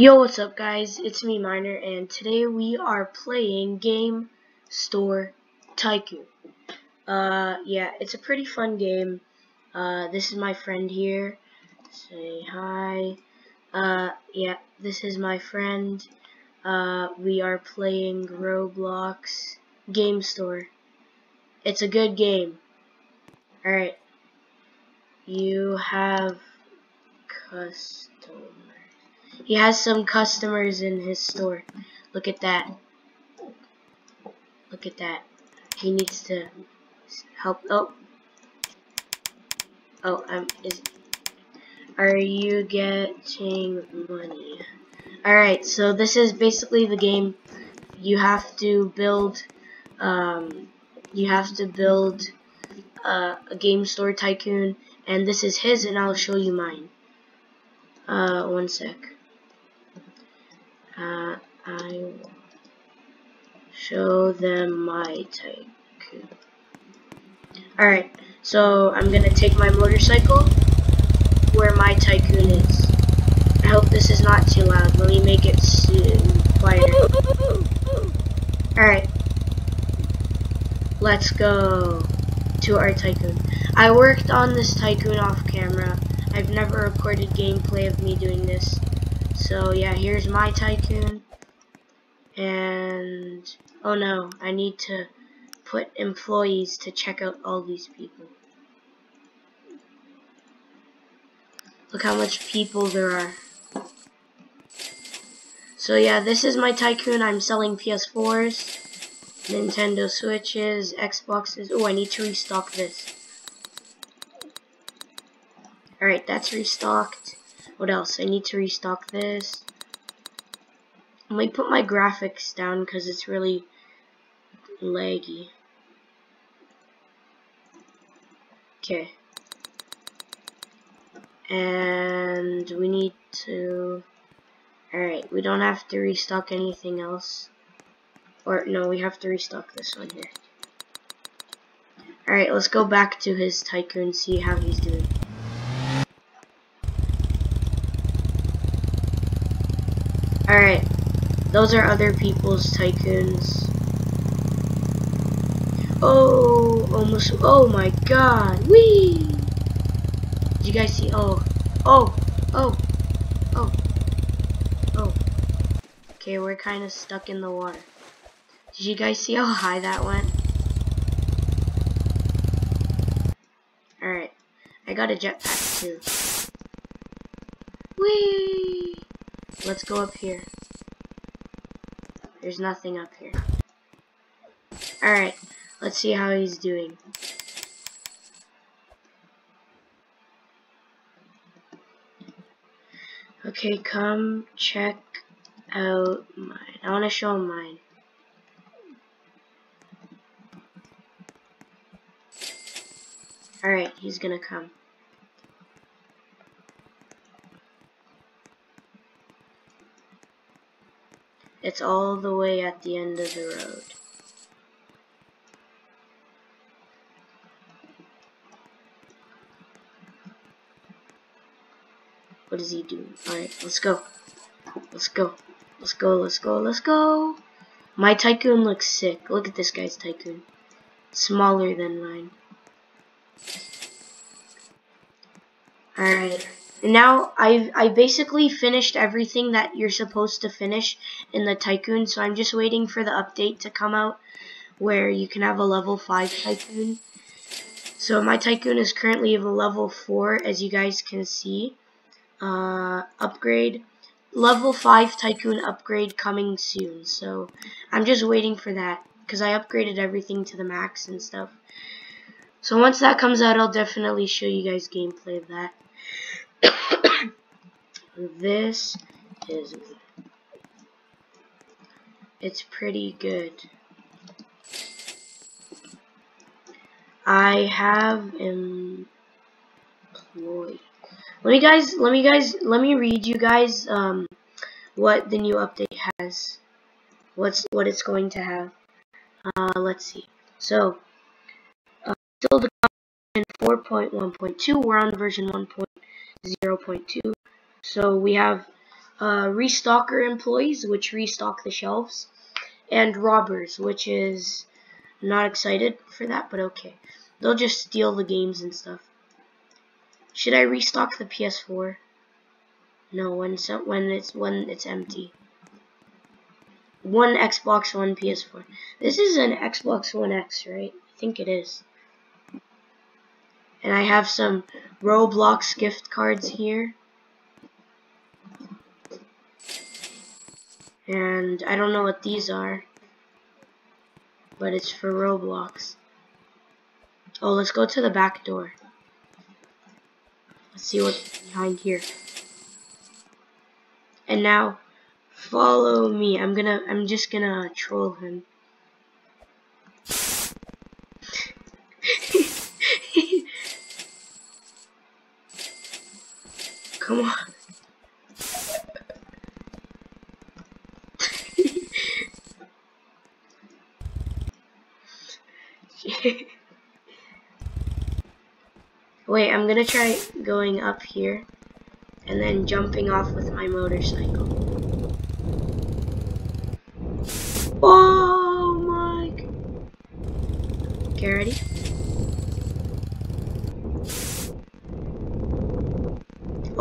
Yo, what's up guys? It's me, Miner, and today we are playing Game Store Tycoon. Uh, yeah, it's a pretty fun game. Uh, this is my friend here. Say hi. Uh, yeah, this is my friend. Uh, we are playing Roblox Game Store. It's a good game. Alright. You have customers. He has some customers in his store. Look at that. Look at that. He needs to help. Oh. Oh, I'm. Is. Are you getting money? Alright, so this is basically the game. You have to build. Um, you have to build uh, a game store tycoon, and this is his, and I'll show you mine. Uh, one sec. Uh, I will show them my tycoon. Alright, so I'm gonna take my motorcycle where my tycoon is. I hope this is not too loud. Let me make it quieter. Alright. Let's go to our tycoon. I worked on this tycoon off camera. I've never recorded gameplay of me doing this. So yeah, here's my tycoon. And oh no, I need to put employees to check out all these people. Look how much people there are. So yeah, this is my tycoon. I'm selling PS4s, Nintendo Switches, Xboxes. Oh, I need to restock this. Alright, that's restocked. What else? I need to restock this. Let me put my graphics down because it's really laggy. Okay. And we need to... Alright, we don't have to restock anything else. Or, no, we have to restock this one here. Alright, let's go back to his tycoon, and see how he's doing. Alright. Those are other people's tycoons. Oh, almost. Oh my god. Wee! Did you guys see? Oh. Oh. Oh. Oh. Oh. Okay, we're kind of stuck in the water. Did you guys see how high that went? Alright. I got a jetpack too. Whee! Let's go up here. There's nothing up here. Alright, let's see how he's doing. Okay, come check out mine. I want to show him mine. Alright, he's gonna come. It's all the way at the end of the road. What is he doing? Alright, let's go. Let's go. Let's go, let's go, let's go. My tycoon looks sick. Look at this guy's tycoon. Smaller than mine. Alright now I've, I basically finished everything that you're supposed to finish in the Tycoon, so I'm just waiting for the update to come out where you can have a level 5 Tycoon. So my Tycoon is currently of a level 4, as you guys can see. Uh, upgrade. Level 5 Tycoon upgrade coming soon, so I'm just waiting for that, because I upgraded everything to the max and stuff. So once that comes out, I'll definitely show you guys gameplay of that this is it's pretty good. I have employed. Let me guys, let me guys, let me read you guys um what the new update has. What's what it's going to have. Uh, let's see. So, uh, still the 4.1.2. We're on version 1. 0.2. So we have uh, restocker employees, which restock the shelves, and robbers, which is not excited for that, but okay. They'll just steal the games and stuff. Should I restock the PS4? No, when it's when it's when it's empty. One Xbox One PS4. This is an Xbox One X, right? I think it is. And I have some Roblox gift cards here. And I don't know what these are. But it's for Roblox. Oh, let's go to the back door. Let's see what's behind here. And now, follow me. I'm gonna, I'm just gonna troll him. Come on. Wait, I'm gonna try going up here and then jumping off with my motorcycle. Oh my! Okay, ready?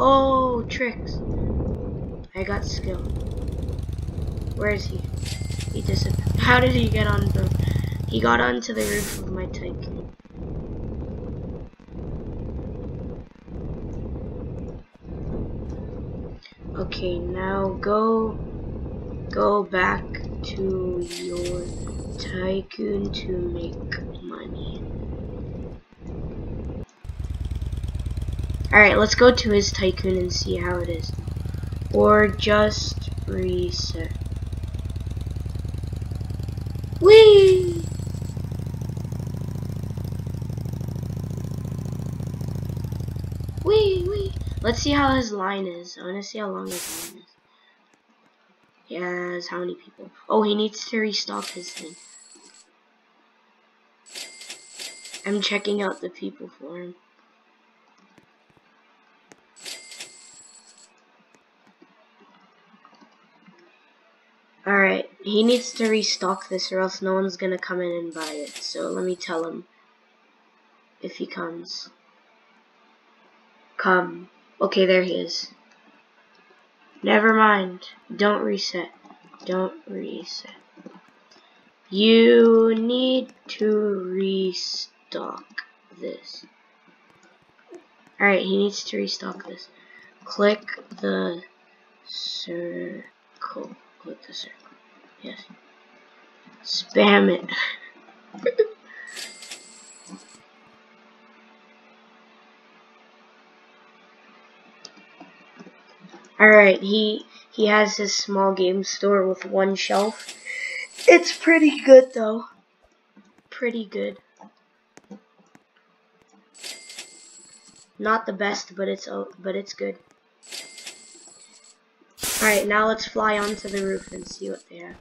Oh, tricks. I got skill. Where is he? He disappeared. How did he get on the... He got onto the roof of my Tycoon. Okay, now go go back to your tycoon to make money. Alright, let's go to his tycoon and see how it is. Or just reset. Whee! Wee wee. Let's see how his line is. I want to see how long his line is. Yes, how many people? Oh, he needs to restock his thing. I'm checking out the people for him. Alright, he needs to restock this or else no one's gonna come in and buy it. So let me tell him if he comes. Come. Okay, there he is. Never mind. Don't reset. Don't reset. You need to restock this. Alright, he needs to restock this. Click the circle. Click the circle. Yes. Spam it. Alright, he he has his small game store with one shelf. It's pretty good though. Pretty good. Not the best, but it's but it's good. Alright, now let's fly onto the roof and see what they have.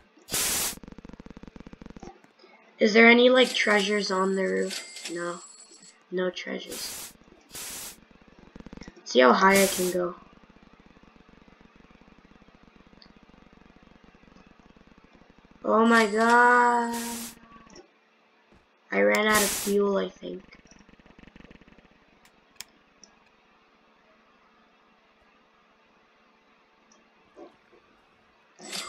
Is there any like treasures on the roof? No. No treasures. See how high I can go. Oh my god. I ran out of fuel, I think.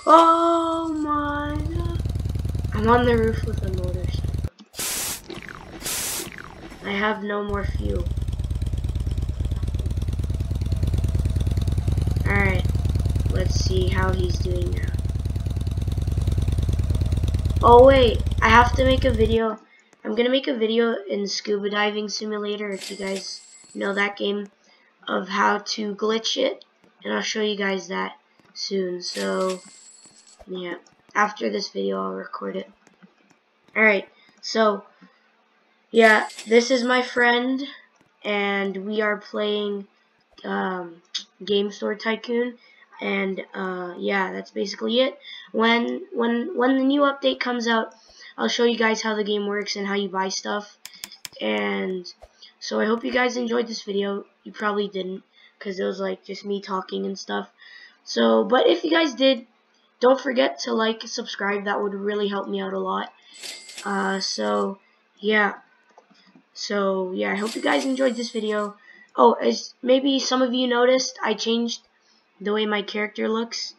Oh my god. I'm on the roof with a motorcycle. I have no more fuel. Alright. Let's see how he's doing now. Oh wait, I have to make a video. I'm gonna make a video in Scuba Diving Simulator if you guys know that game of how to glitch it and I'll show you guys that soon. So yeah, after this video I'll record it. Alright, so yeah, this is my friend and we are playing um, Game Store Tycoon and uh, yeah that's basically it. When when when the new update comes out I'll show you guys how the game works and how you buy stuff. And so I hope you guys enjoyed this video. You probably didn't because it was like just me talking and stuff. So, but if you guys did, don't forget to like, subscribe. That would really help me out a lot. Uh, so, yeah. So, yeah, I hope you guys enjoyed this video. Oh, as maybe some of you noticed, I changed the way my character looks.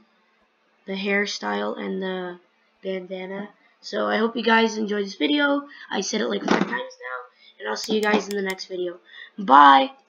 The hairstyle and the bandana. So, I hope you guys enjoyed this video. I said it like five times now. And I'll see you guys in the next video. Bye!